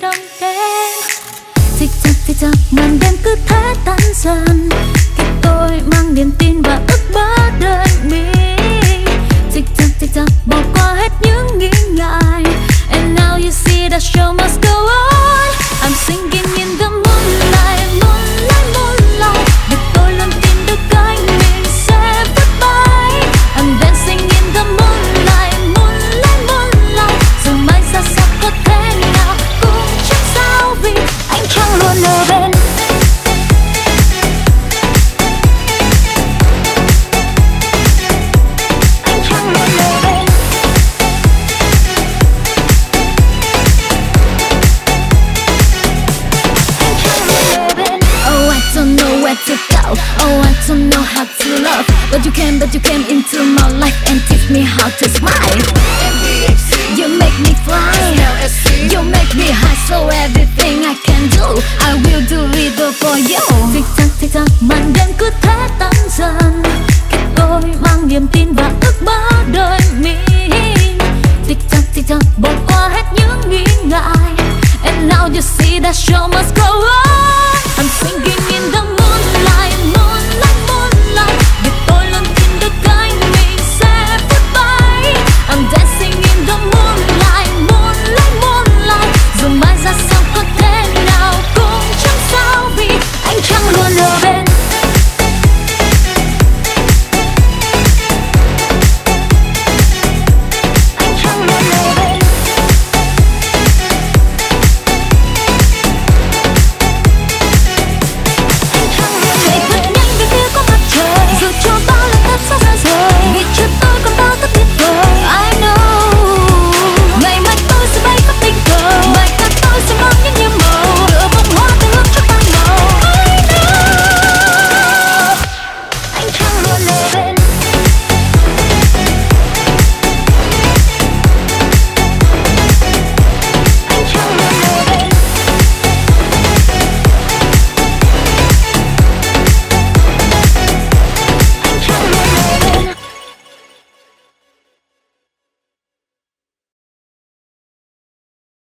trong đêm dịch thắc thích thắc màn đêm cứ thế tan dần. Khi tôi mang niềm tin và ước mơ đời mình Dịch thắc dịch thắc bỏ qua hết những nghi ngại. And now you see the show must go on. I'm singing high. You make me fly. You make me high, so everything I can do, I will do it all for you. Tick tock, tick tock, màn đêm cứ thế tăng dần. Khi tôi mang niềm tin và ước mơ đời mình. Tick tock, tick tock, bỏ qua hết những nghi ngại. And now you see that show must go on I'm singing in the